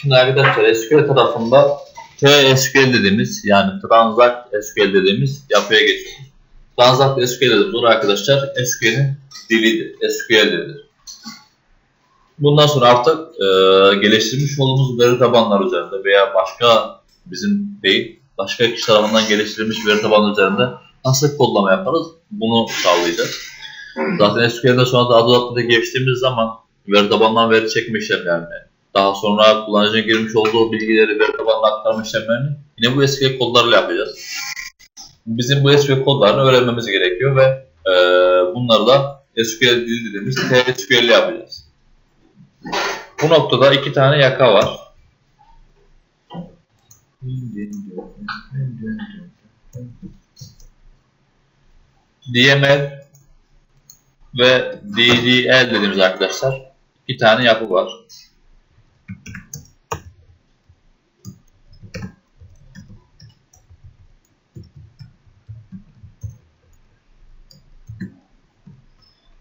Şimdi arkadaşlar SQL tarafında TSQL dediğimiz yani Transact SQL dediğimiz yapıya geçiyoruz. Transact SQL dediğimiz arkadaşlar SQL'in dilidir. SQL'dir. Bundan sonra artık e, geliştirmiş olduğumuz veri tabanları üzerinde veya başka bizim değil, başka kişi tarafından geliştirilmiş veri tabanı üzerinde nasıl kodlama yaparız bunu sağlayacağız. Zaten SQL'de sonra da adı geçtiğimiz zaman veri tabanından veri çekme işlemlerini, daha sonra kullanıcının girmiş olduğu bilgileri veri tabanına aktarma işlemlerini yine bu SQL kodlarıyla yapacağız. Bizim bu SQL kodlarını öğrenmemiz gerekiyor ve e, bunları da SQL dili dediğimiz TSQL ile yapacağız. Bu noktada iki tane yaka var. DML ve DDL dediğimiz arkadaşlar iki tane yapı var.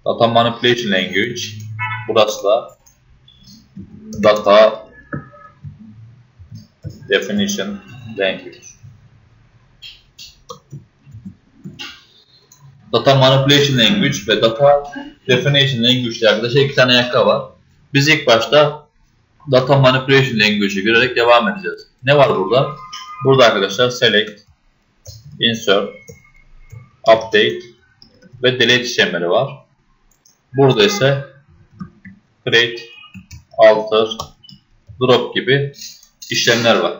Data Manipulation Language burası da Data Definition Language Data Manipulation Language ve Data Definition Language arkadaşlar iki tane yaka var. Biz ilk başta Data Manipulation Language'i görerek devam edeceğiz. Ne var burada? Burada arkadaşlar Select, Insert, Update ve Delete işlemleri var. Burada ise Create, Alter, Drop gibi işlemler var.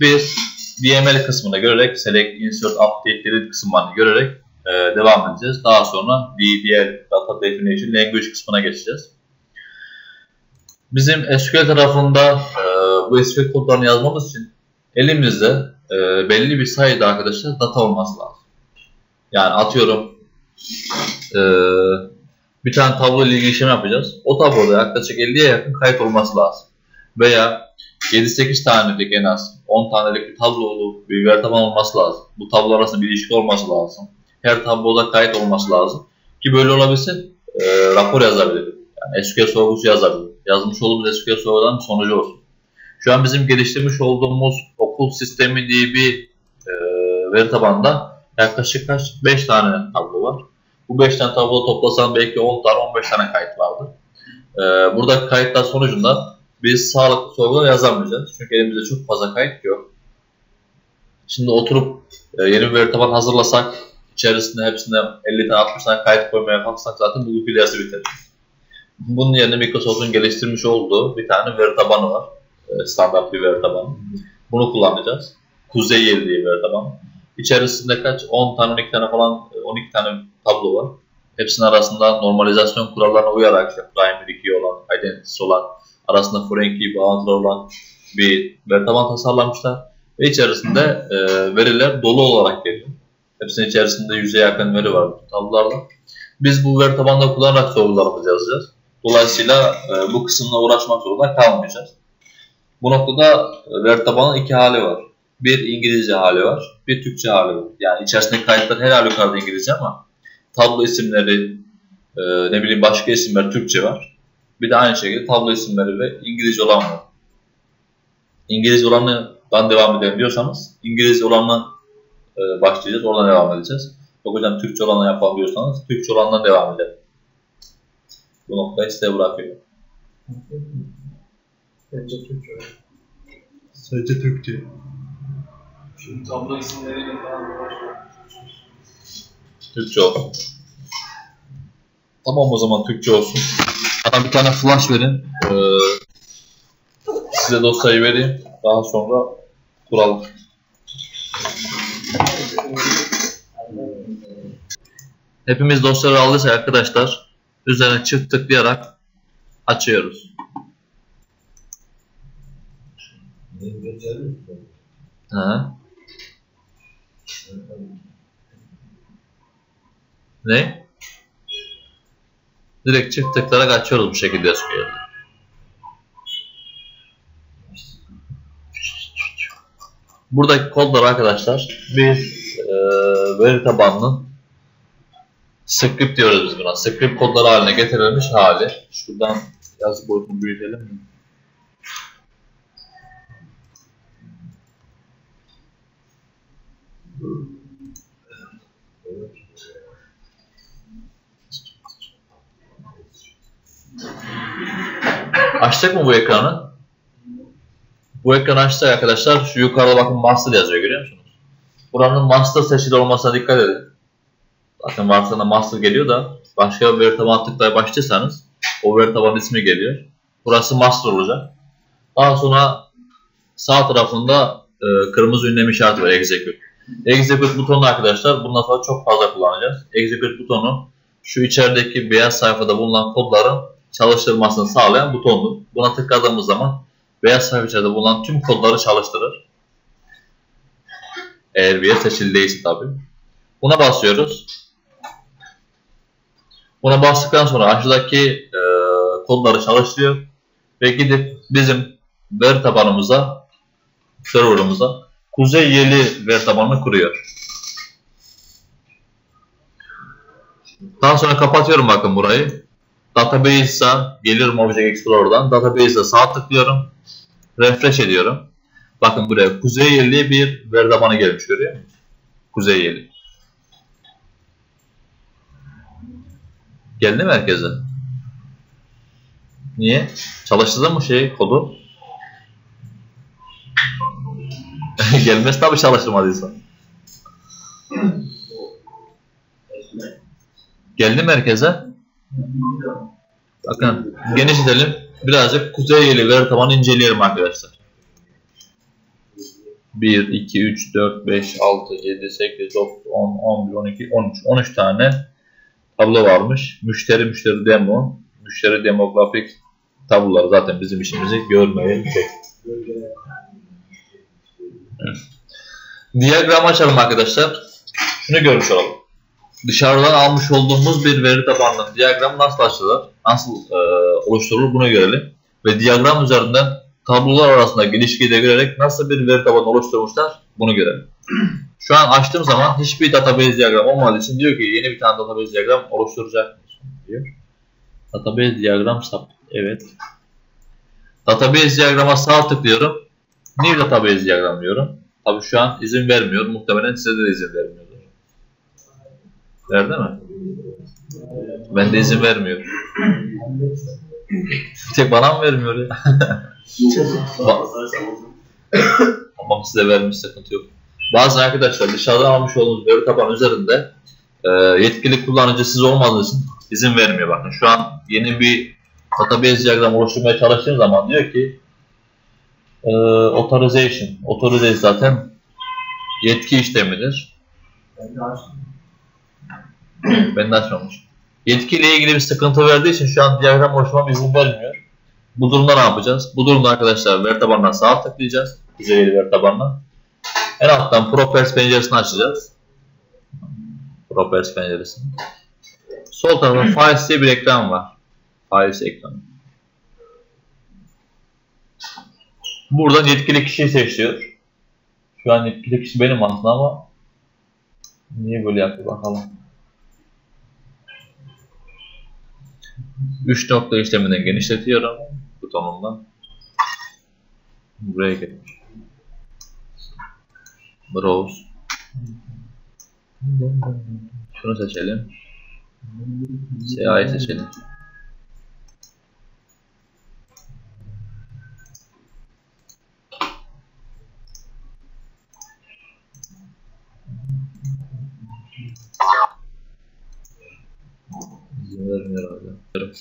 Biz DML kısmını görerek Select, Insert, Update, Delete kısımlarını görerek e, devam edeceğiz. Daha sonra DDL, Data Definition Language kısmına geçeceğiz. Bizim SQL tarafında e, bu SQL kodlarını yazmamız için elimizde e, belli bir sayıda arkadaşlar data olması lazım. Yani atıyorum e, bir tane tablo ile ilgili işlem yapacağız. O tabloda yaklaşık 50'ye yakın kayıt olması lazım. Veya 7-8 tanelik en az 10 tanelik bir tablolu bir veri taban olması lazım. Bu tablo arasında bir ilişki olması lazım. Her tabloda kayıt olması lazım. Ki böyle olabilsin e, rapor yazabilirim. Yani SQL sorgusu yazabilirim. Yazmış olduğumuz SQL soruların sonucu olsun. Şu an bizim geliştirmiş olduğumuz okul sistemi diye bir e, veri tabanında yaklaşık kaç? 5 tane tablo var. Bu 5 tane tablo toplasan belki 10 tane 15 tane kayıt vardı. E, buradaki kayıtlar sonucunda biz sağlıklı sorgular yazamayacağız. Çünkü elimizde çok fazla kayıt yok. Şimdi oturup e, yeni bir veri taban hazırlasak içerisinde hepsine 50 tane 60 tane kayıt koymaya kalksak zaten bu dersi biter. Bunun yerine Microsoft'un geliştirmiş olduğu bir tane veri tabanı var. E, standart bir veri tabanı. Bunu kullanacağız. Kuzey yeri diye veri tabanı. İçerisinde kaç? 10 tane 12 tane falan 12 tane tablo var. Hepsinin arasında normalizasyon kurallarına uyarak işte primary key olan, identity olan, arasında foreign key bağlantıları olan bir veri taban tasarlamışlar. Ve içerisinde e, veriler dolu olarak geliyor. Hepsinin içerisinde yüze yakın veri var bu tablolarda. Biz bu veri tabanını kullanarak sorularımızı yazacağız. Dolayısıyla e, bu kısımla uğraşmak zorunda kalmayacağız. Bu noktada e, veri tabanının iki hali var. Bir İngilizce hali var, bir Türkçe hali var. Yani içerisindeki kayıtlar her halükarda İngilizce ama tablo isimleri, e, ne bileyim başka isimler Türkçe var. Bir de aynı şekilde tablo isimleri ve İngilizce olan var. İngilizce olanından devam edelim diyorsanız İngilizce olanla e, başlayacağız, oradan devam edeceğiz. Yok hocam Türkçe olanla yapalım diyorsanız Türkçe olandan devam edelim. Bu noktayı size bırakıyorum. Bence Türkçe. Sadece Türkçe. Şimdi tablo isimleriyle falan uğraşmak. Türkçe olsun. Tamam o zaman Türkçe olsun. Bana bir tane flash verin. Ee, size dosyayı vereyim. Daha sonra kuralım. Hepimiz dosyaları aldıysa arkadaşlar üzerine çift tıklayarak açıyoruz. Ha. Ne? Direkt çift tıklayarak açıyoruz bu şekilde SQL'i. Buradaki kodlar arkadaşlar bir e, veri tabanının script diyoruz biz buna. Script kodları haline getirilmiş hali. Şuradan yazı boyutunu büyütelim mi? Açtık mı bu ekranı? Bu ekranı açtık arkadaşlar. Şu yukarıda bakın master yazıyor görüyor musunuz? Buranın master seçili olmasına dikkat edin. Zaten varsayılan master geliyor da başka bir veri tabanı tıklayıp açtıysanız o veri tabanı ismi geliyor. Burası master olacak. Daha sonra sağ tarafında e, kırmızı ünlem işareti var execute. Execute butonu arkadaşlar bundan sonra çok fazla kullanacağız. Execute butonu şu içerideki beyaz sayfada bulunan kodların çalıştırmasını sağlayan butondur. Buna tıkladığımız zaman beyaz sayfa içerisinde bulunan tüm kodları çalıştırır. Eğer bir yer seçili değilse tabi. Buna basıyoruz. Buna bastıktan sonra aşağıdaki e, kodları çalıştırıyor ve gidip bizim veri tabanımıza, serverımıza kuzey yeli veri tabanını kuruyor. Daha sonra kapatıyorum bakın burayı. Database ise geliyorum Object Explorer'dan. Database'e sağ tıklıyorum. Refresh ediyorum. Bakın buraya kuzey yeli bir veri tabanı gelmiş görüyor musunuz? Kuzey yeli. Geldi mi herkese? Niye? Çalıştırdın mı şeyi, kodu? Gelmez tabi çalıştırmadıysa. Geldi mi herkese? Bakın genişletelim. Birazcık kuzey yeli veri tabanı inceleyelim arkadaşlar. 1, 2, 3, 4, 5, 6, 7, 8, 9, 10, 11, 12, 13. 13 tane tablo varmış. Müşteri, müşteri demo, müşteri demografik tabloları zaten bizim işimizi görmeyecek. Diyagram açalım arkadaşlar. Şunu görmüş olalım. Dışarıdan almış olduğumuz bir veri tabanının diyagramı nasıl açılır, nasıl e, oluşturulur bunu görelim. Ve diyagram üzerinden tablolar arasında ilişkiyi de görerek nasıl bir veri tabanı oluşturmuşlar bunu görelim. Şu an açtığım zaman hiçbir database diyagram olmadığı için diyor ki yeni bir tane database diyagram oluşturacak diyor. Database diyagram sap. Evet. Database diyagrama sağ tıklıyorum. New database diyagram diyorum. Tabii şu an izin vermiyor. Muhtemelen size de izin vermiyordur. Verdi mi? Ben de izin vermiyor. Tek bana mı vermiyor ya? Tamam size vermiş sıkıntı yok. Bazı arkadaşlar dışarıdan almış olduğunuz veri tabanı üzerinde e, yetkili kullanıcı siz olmadığınız için izin vermiyor bakın. Şu an yeni bir database diyagram oluşturmaya çalıştığım zaman diyor ki e, authorization. Authorization zaten yetki işlemidir. Ben de açmamış. Yetkiyle ilgili bir sıkıntı verdiği için şu an diyagram oluşturmam izin vermiyor. Bu durumda ne yapacağız? Bu durumda arkadaşlar veri tabanına sağ tıklayacağız. Kuzeyli veri tabanına. En alttan Properties penceresini açacağız. Properties penceresini. Sol tarafta Files diye bir ekran var. Files ekranı. Buradan yetkili kişiyi seçiyor. Şu an yetkili kişi benim aslında ama niye böyle yapıyor bakalım. 3 nokta işleminden genişletiyorum butonundan. Buraya gelmiş. Browse. Şunu seçelim. CA'yı seçelim. İzin vermiyor herhalde.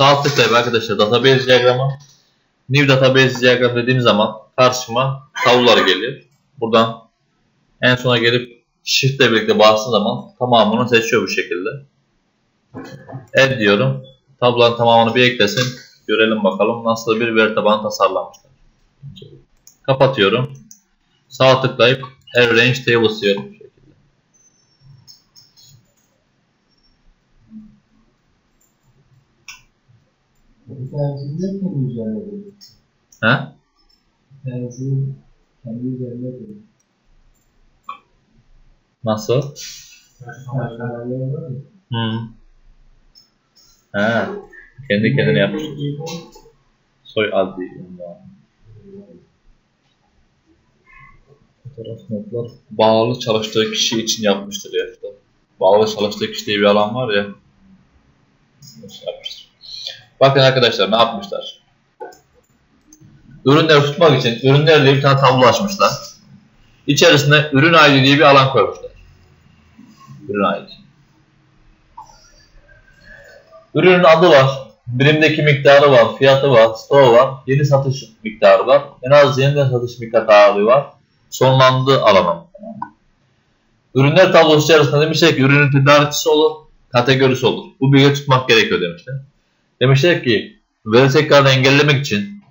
Sağ tıklayıp arkadaşlar database diyagramı New database diyagram dediğim zaman karşıma tablolar geliyor. Buradan en sona gelip shift ile birlikte bastığım zaman tamamını seçiyor bu şekilde. Add diyorum. Tabloların tamamını bir eklesin. Görelim bakalım nasıl bir veri tabanı tasarlamışlar. Kapatıyorum. Sağ tıklayıp Arrange Tables diyorum. Tercihinde kendi üzerine koyuyor. He? Tercihi kendi üzerine koyuyor. Nasıl? Hmm. Ha, kendi kendine yapmış. Soy ad değil. Fotoğraf notlar bağlı çalıştığı kişi için yapmıştır ya. Bağlı çalıştığı kişi diye bir alan var ya. Nasıl yapmıştır? Bakın arkadaşlar ne yapmışlar? Ürünleri tutmak için ürünler diye bir tane tablo açmışlar. İçerisine ürün ID diye bir alan koymuşlar. Ürün ID. Ürünün adı var, birimdeki miktarı var, fiyatı var, stoğu var, yeni satış miktarı var, en az yeniden satış miktarı var, sonlandığı alanı. Ürünler tablosu içerisinde demişler ki ürünün tedarikçisi olur, kategorisi olur. Bu bilgi tutmak gerekiyor demişler. Demişler ki veri tekrarını engellemek için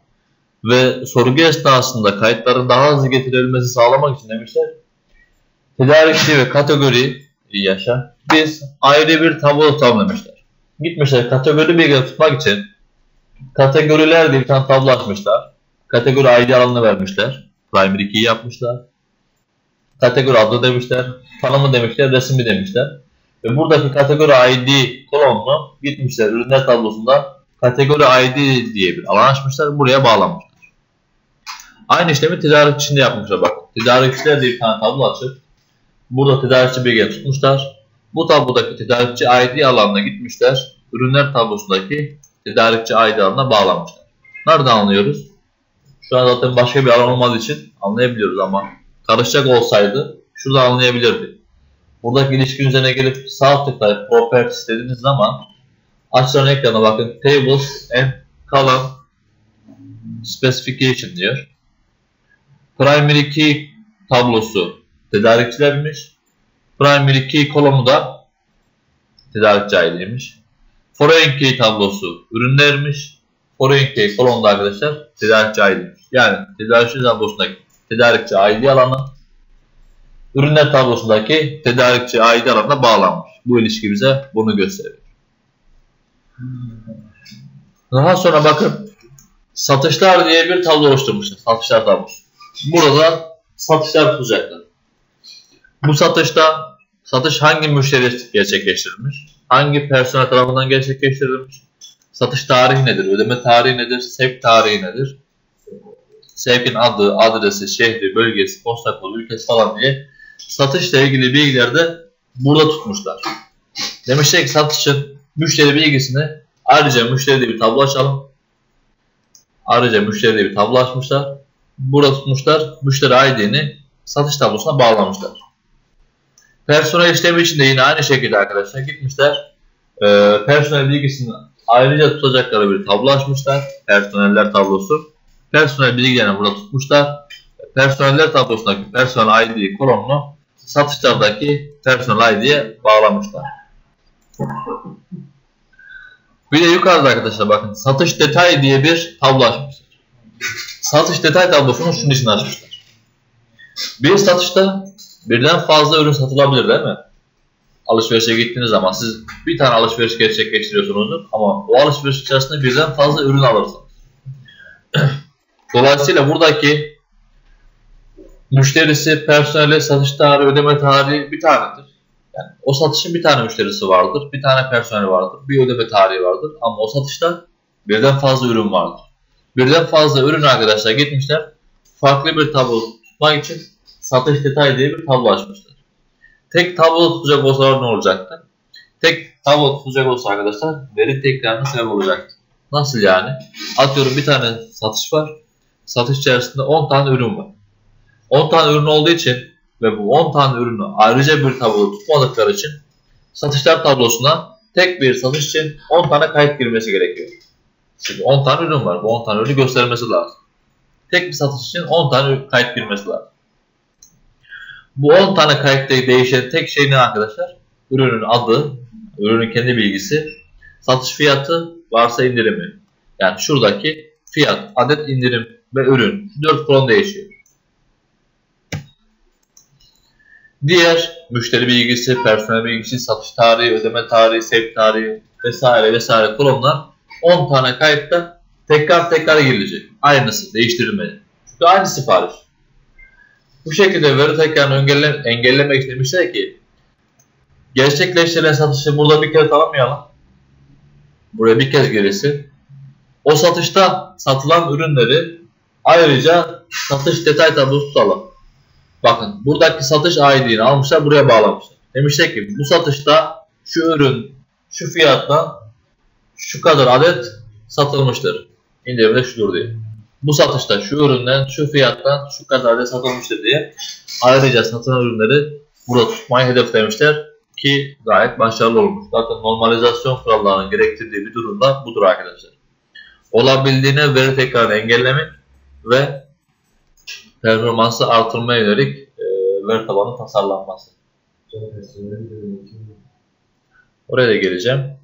ve sorgu esnasında kayıtların daha hızlı getirilmesi sağlamak için demişler. Tedarikçi ve kategori yaşa. Biz ayrı bir tablo tanımlamışlar. Gitmişler kategori bilgi tutmak için kategoriler diye bir tane tablo açmışlar. Kategori ID alanını vermişler. Primary key yapmışlar. Kategori adı demişler. Tanımı demişler. Resmi demişler. Ve buradaki kategori ID kolonunu gitmişler ürünler tablosunda kategori ID diye bir alan açmışlar. Buraya bağlamışlar. Aynı işlemi tedarik içinde yapmışlar bakın. Tedarikçiler diye bir tane tablo açıp burada tedarikçi bilgileri tutmuşlar. Bu tablodaki tedarikçi ID alanına gitmişler. Ürünler tablosundaki tedarikçi ID alanına bağlamışlar. Nereden anlıyoruz? Şu an zaten başka bir alan olmadığı için anlayabiliyoruz ama karışacak olsaydı şurada anlayabilirdik. Buradaki ilişki üzerine gelip sağ tıklayıp Properties dediğiniz zaman açılan ekrana bakın Tables and Column Specification diyor. Primary Key tablosu tedarikçilermiş. Primary Key kolumu da tedarikçi ID'ymiş. Foreign Key tablosu ürünlermiş. Foreign Key kolonu da arkadaşlar tedarikçi ID'ymiş. Yani tedarikçi tablosundaki tedarikçi ID alanı ürünler tablosundaki tedarikçi ID alanına bağlanmış. Bu ilişki bize bunu gösteriyor. Daha sonra bakın satışlar diye bir tablo oluşturmuşlar. Satışlar tablosu. Burada satışlar tutacaklar. Bu satışta satış hangi müşteri gerçekleştirilmiş? Hangi personel tarafından gerçekleştirilmiş? Satış tarihi nedir? Ödeme tarihi nedir? Sevk tarihi nedir? Sevkin adı, adresi, şehri, bölgesi, posta kodu, ülkesi falan diye satışla ilgili bilgileri de burada tutmuşlar. Demişler ki satışın müşteri bilgisini ayrıca müşteride bir tablo açalım. Ayrıca müşteride bir tablo açmışlar. Burada tutmuşlar. Müşteri ID'ni satış tablosuna bağlamışlar. Personel işlemi için de yine aynı şekilde arkadaşlar gitmişler. E, personel bilgisini ayrıca tutacakları bir tablo açmışlar. Personeller tablosu. Personel bilgilerini burada tutmuşlar. Personeller tablosundaki personel ID kolonunu satışlardaki personel ID'ye bağlamışlar. Bir de yukarıda arkadaşlar bakın satış detay diye bir tablo açmışlar. Satış detay tablosunu şunun için açmışlar. Bir satışta birden fazla ürün satılabilir değil mi? Alışverişe gittiğiniz zaman siz bir tane alışveriş gerçekleştiriyorsunuzdur ama o alışveriş içerisinde birden fazla ürün alırsınız. Dolayısıyla buradaki müşterisi, personeli, satış tarihi, ödeme tarihi bir tanedir. Yani o satışın bir tane müşterisi vardır, bir tane personeli vardır, bir ödeme tarihi vardır ama o satışta birden fazla ürün vardır. Birden fazla ürün arkadaşlar gitmişler, farklı bir tablo tutmak için satış detay diye bir tablo açmışlar. Tek tablo tutacak olsalar ne olacaktı? Tek tablo tutacak olsa arkadaşlar veri tekrarına sebep olacaktı. Nasıl yani? Atıyorum bir tane satış var. Satış içerisinde 10 tane ürün var. 10 tane ürün olduğu için ve bu 10 tane ürünü ayrıca bir tablo tutmadıkları için satışlar tablosuna tek bir satış için 10 tane kayıt girmesi gerekiyor. Şimdi 10 tane ürün var. Bu 10 tane ürünü göstermesi lazım. Tek bir satış için 10 tane kayıt girmesi lazım. Bu 10 tane kayıtta değişen tek şey ne arkadaşlar? Ürünün adı, ürünün kendi bilgisi, satış fiyatı, varsa indirimi. Yani şuradaki fiyat, adet indirim ve ürün. Şu 4 kolon değişiyor. Diğer müşteri bilgisi, personel bilgisi, satış tarihi, ödeme tarihi, sevk tarihi vesaire vesaire kolonlar 10 tane kayıtta tekrar tekrar girilecek. Aynısı, değiştirilmeli. Çünkü aynı sipariş. Bu şekilde veri tekrarını engelle, engellemek istemişler ki gerçekleştirilen satışı burada bir kere tanımayalım. Buraya bir kez girisi. O satışta satılan ürünleri ayrıca satış detay tablosu tutalım. Bakın buradaki satış ID'ni almışlar buraya bağlamışlar. Demişler ki bu satışta şu ürün şu fiyattan şu kadar adet satılmıştır. İndirimde şudur diye. Bu satışta şu üründen şu fiyattan şu kadar adet satılmıştır diye ayrıca satılan ürünleri burada tutmayı hedeflemişler ki gayet başarılı olmuş. Zaten normalizasyon kurallarının gerektirdiği bir durumda budur arkadaşlar. Olabildiğine veri tekrarını engellemek ve performansı artırmaya yönelik e, veri tabanı tasarlanması. Oraya da geleceğim.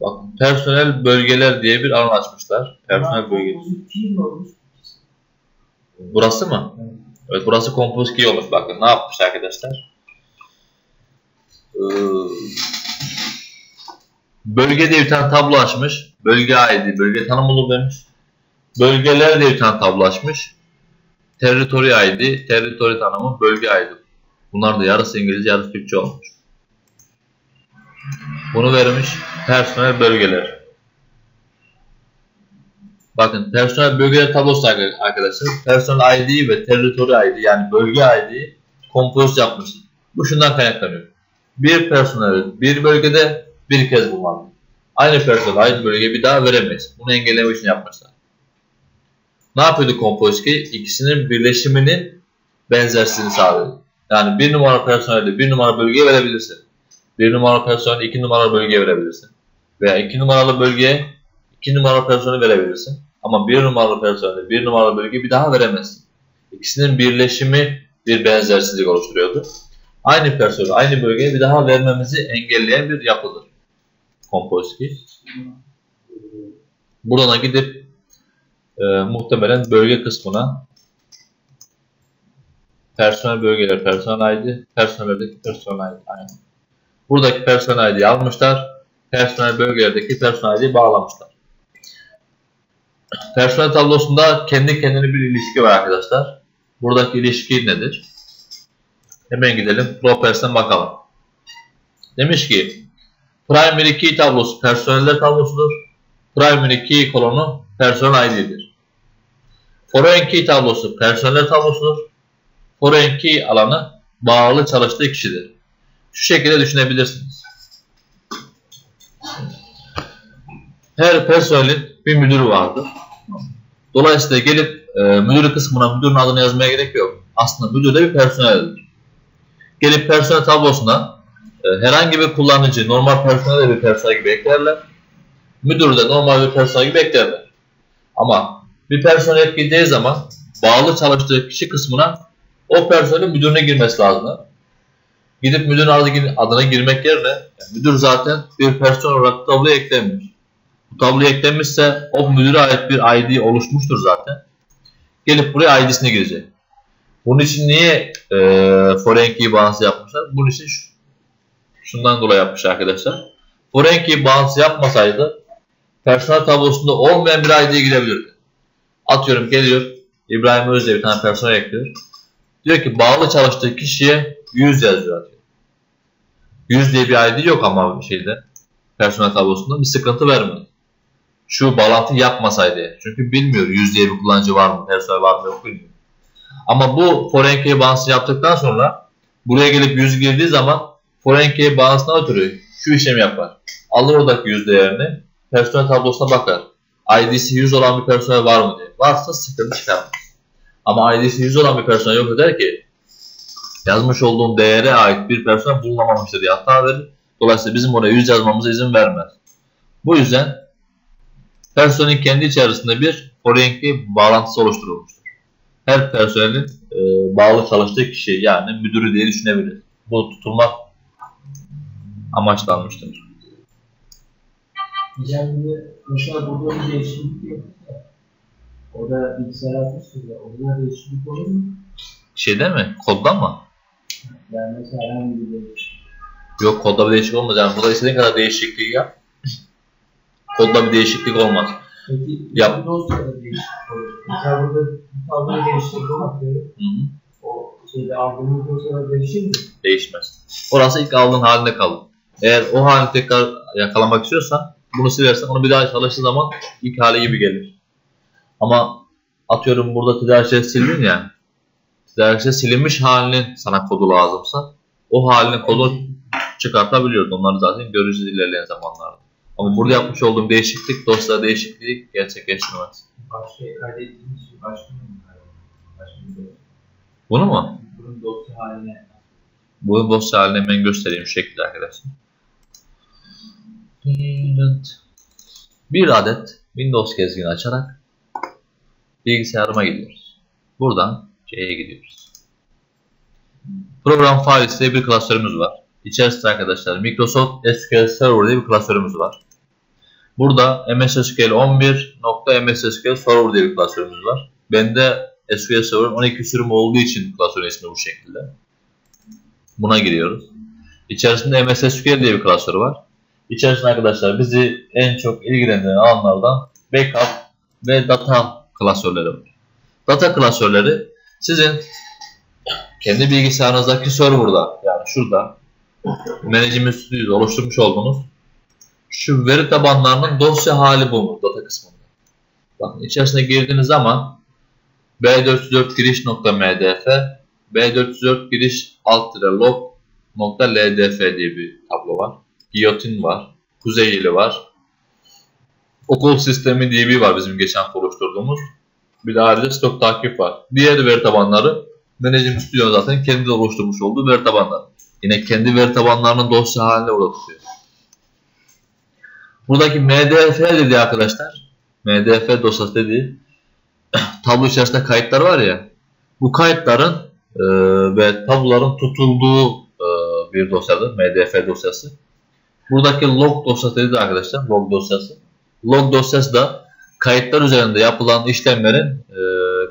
Bakın personel bölgeler diye bir alan açmışlar. Personel bölge. Burası mı? Evet. Burası kompozit key olmuş. Bakın ne yapmış arkadaşlar. Ee, bölge diye bir tane tablo açmış. Bölge ID, bölge tanımlı demiş. Bölgeler diye bir tane tablo açmış. Territory ID, territory tanımı, bölge ID. Bunlar da yarısı İngilizce, yarısı Türkçe olmuş. Bunu vermiş. Personel bölgeler. Bakın personel bölgeler tablosu arkadaşlar. Personel ID ve territory ID yani bölge ID kompozit yapmış. Bu şundan kaynaklanıyor. Bir personel bir bölgede bir kez bulmalı. Aynı personel aynı bölgeye bir daha veremeyiz. Bunu engellemek için yapmışlar. Ne yapıyordu kompozit ki? İkisinin birleşimini benzersizliğini sağlıyor. Yani bir numara personelde bir numara bölgeye verebilirsin. Bir numara personelde iki numara bölgeye verebilirsin. Veya iki numaralı bölgeye iki numaralı personeli verebilirsin. Ama bir numaralı personelde bir numaralı bölgeyi bir daha veremezsin. İkisinin birleşimi bir benzersizlik oluşturuyordu. Aynı personeli aynı bölgeye bir daha vermemizi engelleyen bir yapıdır. Kompozit. Buradan gidip e, muhtemelen bölge kısmına personel bölgeler, personel ID, personeldeki personel ID. Aynen. Buradaki personel ID'yi almışlar. Personel bölgelerdeki personel ID'yi bağlamışlar. Personel tablosunda kendi kendine bir ilişki var arkadaşlar. Buradaki ilişki nedir? Hemen gidelim. Propers'ten bakalım. Demiş ki Primary Key tablosu personeller tablosudur. Primary Key kolonu personel ID'dir. Foreign Key tablosu personeller tablosudur. Foreign Key alanı bağlı çalıştığı kişidir. Şu şekilde düşünebilirsiniz. Her personelin bir müdürü vardır. Dolayısıyla gelip e, müdürü kısmına müdürün adını yazmaya gerek yok. Aslında müdür de bir personeldir. Gelip personel tablosuna e, herhangi bir kullanıcı normal personel de bir personel gibi eklerler. Müdürü de normal bir personel gibi eklerler. Ama bir personel ekleyeceği zaman bağlı çalıştığı kişi kısmına o personelin müdürüne girmesi lazım. Gidip müdürün adına, girmek yerine yani müdür zaten bir personel olarak tabloya eklenmiş. Bu tabloya eklenmişse o müdüre ait bir ID oluşmuştur zaten. Gelip buraya ID'sine girecek. Bunun için niye e, foreign key bağlantısı yapmışlar? Bunun için şu, şundan dolayı yapmış arkadaşlar. Foreign key bağlantısı yapmasaydı personel tablosunda olmayan bir ID'ye girebilirdi. Atıyorum geliyor İbrahim Özde bir tane personel ekliyor. Diyor ki bağlı çalıştığı kişiye 100 yazıyor atıyor. 100 diye bir ID yok ama şeyde personel tablosunda bir sıkıntı vermiyor. Şu bağlantı yapmasaydı. Çünkü bilmiyor 100 diye bir kullanıcı var mı, personel var mı yok bilmiyor. Ama bu foreign key bağlantısı yaptıktan sonra buraya gelip 100 girdiği zaman foreign key bağlantısına ötürü şu işlemi yapar. Alır oradaki 100 değerini personel tablosuna bakar. ID'si 100 olan bir personel var mı diye. Varsa sıkıntı çıkarmaz. Ama ID'si 100 olan bir personel yok der ki yazmış olduğum değere ait bir personel bulunamamıştır diye hata verir. Dolayısıyla bizim oraya 100 yazmamıza izin vermez. Bu yüzden personelin kendi içerisinde bir key bağlantısı oluşturulmuştur. Her personelin e, bağlı çalıştığı kişi yani müdürü diye düşünebilir. Bu tutulmak amaçlanmıştır. Yani mesela burada bir değişiklik yok. ya. Orada bilgisayar atmışsın ya. Orada değişiklik olur mu? Şeyde mi? Kodda mı? Yani mesela herhangi bir değişiklik. Yok kodda bir değişiklik olmaz. Yani burada istediğin kadar değişikliği yap. Kodda bir değişiklik olmaz. Peki Yap. dosyada değişiklik olur. Mesela burada bir tabloya değişiklik atıyorum. Hı hı. O şeyde aldığımız dosyada değişir mi? Değişmez. Orası ilk aldığın halinde kalır. Eğer o halini tekrar yakalamak istiyorsan bunu silersen onu bir daha çalıştığı zaman ilk hali gibi gelir. Ama atıyorum burada tedarikçe sildin ya. Tedarikçe silinmiş halinin sana kodu lazımsa o halinin kodu çıkartabiliyoruz. Onları zaten göreceğiz ilerleyen zamanlarda. Ama burada yapmış olduğum değişiklik dosya değişikliği gerçekleştirmez. Başka kaydettiğimiz şey başka mı kaydettiğimiz? Başka bir dosya. Bunu mu? Bunun dosya haline Bu dosya halini hemen göstereyim şekilde arkadaşlar. Bir adet Windows gezgini açarak bilgisayarıma gidiyoruz. Buradan C'ye gidiyoruz. Program Files diye bir klasörümüz var. İçerisinde arkadaşlar Microsoft SQL Server diye bir klasörümüz var. Burada MS SQL 11.MSSQL Server diye bir klasörümüz var. Bende SQL Server 12 sürüm olduğu için klasörün ismi bu şekilde. Buna giriyoruz. İçerisinde MS SQL diye bir klasörü var. İçerisinde arkadaşlar bizi en çok ilgilendiren alanlardan backup ve data klasörleri var. Data klasörleri sizin kendi bilgisayarınızdaki serverda yani şurada Management Studio'da oluşturmuş olduğunuz şu veri tabanlarının dosya hali bulunur data kısmında. Bakın içerisine girdiğiniz zaman b404 giriş.mdf b404 giriş alt log .ldf diye bir tablo var. Giyotin var. Kuzeyli var. Okul sistemi DB var bizim geçen oluşturduğumuz. Bir de ayrıca stok takip var. Diğer veri tabanları Management Studio zaten kendi oluşturmuş olduğu veri tabanları. Yine kendi veri tabanlarının dosya halinde orada. Buradaki MDF dediği arkadaşlar, MDF dosyası dediği tablo içerisinde kayıtlar var ya, bu kayıtların e, ve tabloların tutulduğu e, bir dosyadır, MDF dosyası. Buradaki log dosyası dedi arkadaşlar, log dosyası. Log dosyası da kayıtlar üzerinde yapılan işlemlerin e,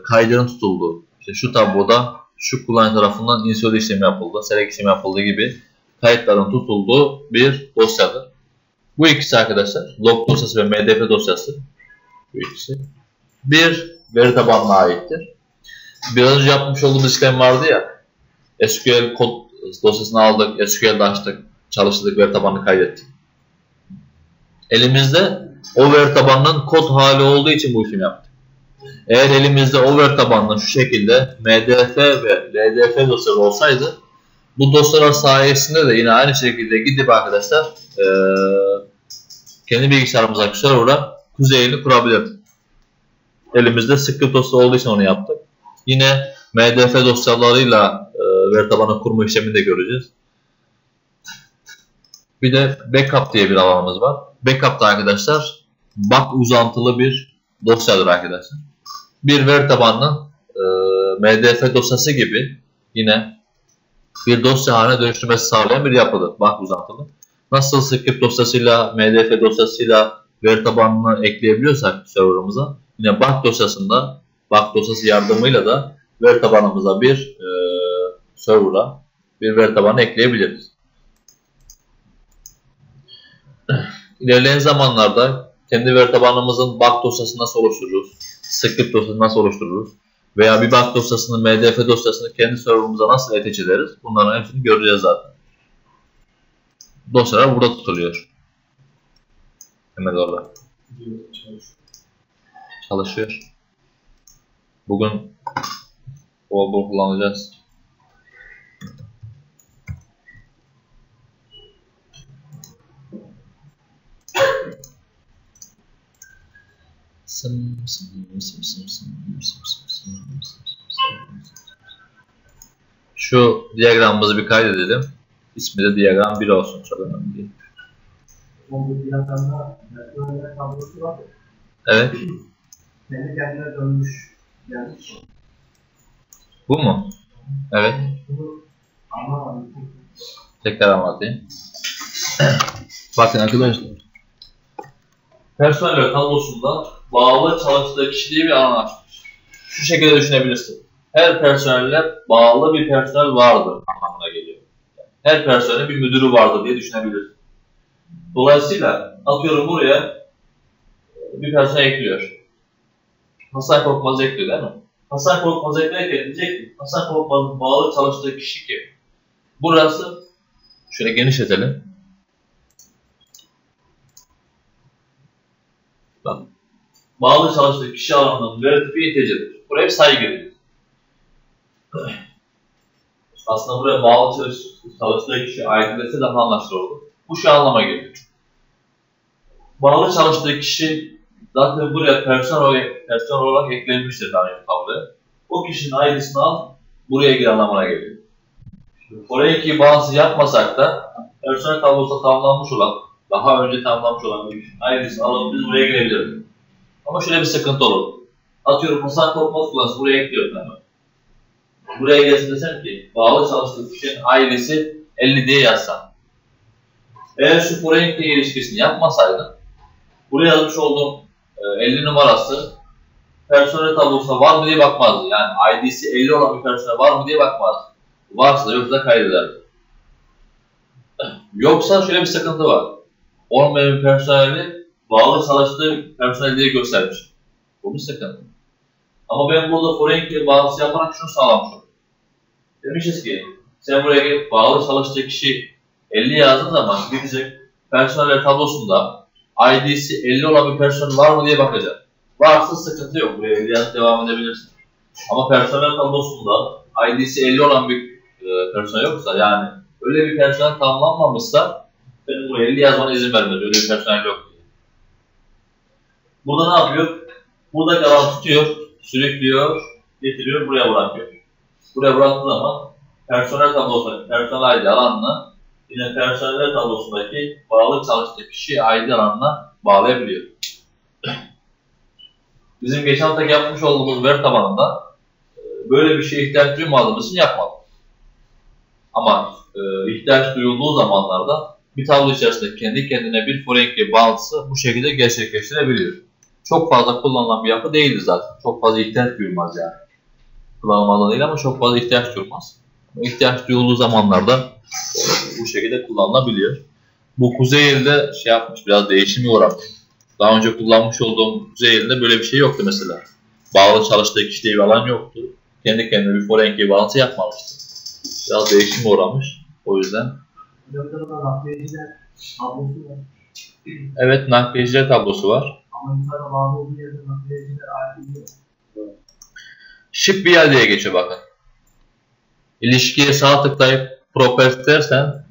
kaydının tutulduğu. İşte şu tabloda şu kullanıcı tarafından insert işlemi yapıldı, select işlemi yapıldığı gibi kayıtların tutulduğu bir dosyadır. Bu ikisi arkadaşlar, log dosyası ve MDF dosyası. Bu ikisi. Bir veri tabanına aittir. Biraz önce yapmış olduğumuz işlem vardı ya, SQL kod dosyasını aldık, SQL'de açtık, çalıştırdık, veri tabanını kaydettik. Elimizde o veri tabanının kod hali olduğu için bu işlemi yaptık. Eğer elimizde o veri tabanının şu şekilde MDF ve LDF dosyaları olsaydı bu dosyalar sayesinde de yine aynı şekilde gidip arkadaşlar ee, kendi bilgisayarımızdaki server'a kuzeyini kurabilirdik. Elimizde script dosya olduğu için onu yaptık. Yine MDF dosyalarıyla e, veri tabanı kurma işlemini de göreceğiz. Bir de backup diye bir alanımız var. Backup da arkadaşlar bak uzantılı bir dosyadır arkadaşlar. Bir veri tabanının e, MDF dosyası gibi yine bir dosya haline dönüştürmesi sağlayan bir yapıdır. Bak uzantılı. Nasıl script dosyasıyla, MDF dosyasıyla veri tabanını ekleyebiliyorsak serverımıza yine bak dosyasında bak dosyası yardımıyla da veri tabanımıza bir e, server'a bir veri tabanı ekleyebiliriz. İlerleyen zamanlarda kendi veri tabanımızın bak dosyasını nasıl oluştururuz, script dosyasını nasıl oluştururuz veya bir bak dosyasını, MDF dosyasını kendi serverımıza nasıl attach ederiz bunların hepsini göreceğiz zaten. Dosyalar burada tutuluyor. Hemen orada. Çalışıyor. Bugün bol bol kullanacağız. Sım sım sım sım sım sım sım sım sım Şu diyagramımızı bir kaydedelim. İsmi de diyagram 1 olsun çok önemli değil. Evet. Kendi kendine dönmüş. Yani Bu mu? Evet. Tekrar anlatayım. Bakın arkadaşlar. Personel tablosunda bağlı çalıştığı kişi diye bir açmış. Şu şekilde düşünebilirsin. Her personelle bağlı bir personel vardır anlamına geliyor. Her personelin bir müdürü vardır diye düşünebilirsin. Dolayısıyla atıyorum buraya bir personel ekliyor. Hasan Korkmaz ekliyor değil mi? Hasan Korkmaz eklerken diyecek ki Hasan Korkmaz'ın bağlı çalıştığı kişi kim? Burası şöyle genişletelim. Bak. Bağlı çalıştığı kişi alanının veri tipi integer'dir. Buraya bir sayı geliyor. Aslında buraya bağlı çalış, çalıştığı kişi aidilese daha anlaşılır olur. Bu şu anlama geliyor. Bağlı çalıştığı kişi zaten buraya personel olarak, personel olarak eklenmiştir daha önce tabloya. O kişinin ID'sini al, buraya gir anlamına geliyor. Oraya bağlısı yapmasak da personel tablosunda tamamlanmış olan, daha önce tamamlanmış olan bir kişinin ID'sini alıp biz buraya girebiliriz. Ama şöyle bir sıkıntı olur. Atıyorum Hasan Korkmaz kullanısı buraya ekliyorum hemen. Buraya gelsin desem ki bağlı çalıştığı kişinin ailesi 50 diye yazsam. Eğer şu foreign key ilişkisini yapmasaydım buraya yazmış olduğum e, 50 numarası personel tablosuna var mı diye bakmazdı. Yani ID'si 50 olan bir personel var mı diye bakmazdı. Varsa da yoksa da kaydederdi. Yoksa şöyle bir sıkıntı var. Olmayan bir personeli bağlı çalıştığı personel diye göstermiş. Bu bir sıkıntı. Ama ben burada foreign bağlısı yaparak şunu sağlamış. Demişiz ki sen buraya gelip bağlı çalıştığı kişi 50 yazdığın zaman gidecek personeller tablosunda ID'si 50 olan bir personel var mı diye bakacak. Varsa sıkıntı yok. Buraya 50 yazıp devam edebilirsin. Ama personel tablosunda ID'si 50 olan bir e, personel yoksa yani öyle bir personel tamamlanmamışsa senin buraya 50 yazmana izin vermez. Öyle bir personel yok. Burada ne yapıyor? Burada kalan tutuyor, sürüklüyor, getiriyor, buraya bırakıyor. Buraya bıraktığı zaman personel tablosundaki personel ID alanına yine personeller tablosundaki bağlı çalıştığı kişi ID alanına bağlayabiliyor. Bizim geçen hafta yapmış olduğumuz veri tabanında e, böyle bir şeye ihtiyaç duymadığımız için yapmadık. Ama e, ihtiyaç duyulduğu zamanlarda bir tablo içerisinde kendi kendine bir foreign bağlantısı bu şekilde gerçekleştirebiliyor. Çok fazla kullanılan bir yapı değildir zaten. Çok fazla ihtiyaç duyulmaz yani. Kullanılmalı değil ama çok fazla ihtiyaç duyulmaz. İhtiyaç duyulduğu zamanlarda bu şekilde kullanılabiliyor. Bu kuzey elinde şey yapmış, biraz değişimi uğramış. Daha önce kullanmış olduğum kuzey elinde böyle bir şey yoktu mesela. Bağlı çalıştığı kişi diye bir alan yoktu. Kendi kendine bir foreign key bağlantısı yapmamıştı. Biraz değişime uğramış. O yüzden. Evet, nakliyeciler tablosu var. Yukarıda bağlı olduğu yerde ayrı yok. Ship VL diye geçiyor bakın. İlişkiye sağ tıklayıp Properties dersen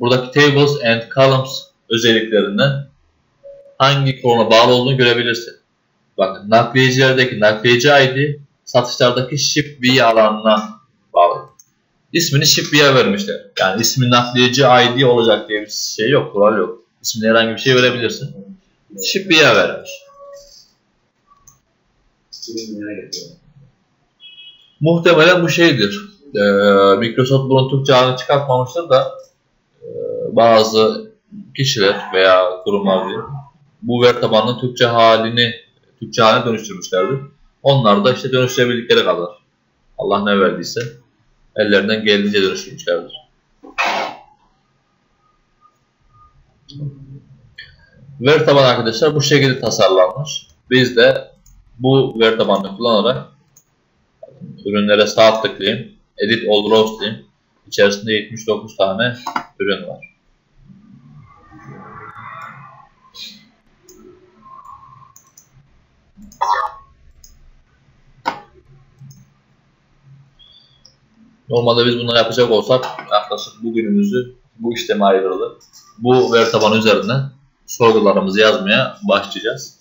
buradaki Tables and Columns özelliklerinden hangi kolona bağlı olduğunu görebilirsin. Bakın nakliyecilerdeki nakliyeci ID satışlardaki Ship V alanına bağlı. İsmini Ship V'ye vermişler. Yani ismi nakliyeci ID olacak diye bir şey yok, kural yok. İsmine herhangi bir şey verebilirsin. Ship V'ye vermiş. Muhtemelen bu şeydir. Ee, Microsoft bunun Türkçe halini çıkartmamıştır da e, bazı kişiler veya kurumlar diye bu veri tabanının Türkçe halini Türkçe haline dönüştürmüşlerdir. Onlar da işte dönüştürebildikleri kadar. Allah ne verdiyse ellerinden geldiğince dönüştürmüşlerdir. Veri tabanı arkadaşlar bu şekilde tasarlanmış. Biz de bu veri tabanını kullanarak ürünlere sağ tıklayayım. Edit all rows diyeyim. İçerisinde 79 tane ürün var. Normalde biz bunları yapacak olsak yaklaşık bugünümüzü bu işleme ayırırdı. Bu veri tabanı üzerinden sorgularımızı yazmaya başlayacağız.